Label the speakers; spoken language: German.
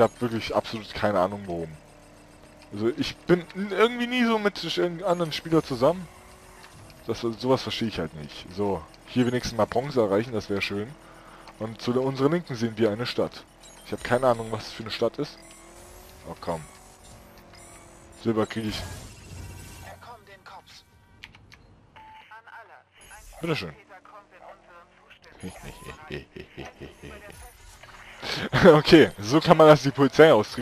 Speaker 1: Ich habe wirklich absolut keine Ahnung warum. Also ich bin irgendwie nie so mit anderen Spielern zusammen. Das, sowas verstehe ich halt nicht. So, hier wenigstens mal Bronze erreichen, das wäre schön. Und zu unserer Linken sehen wir eine Stadt. Ich habe keine Ahnung, was es für eine Stadt ist. Oh komm. Silber kriege ich. Bitteschön. okay, so kann man das die Polizei austrieten.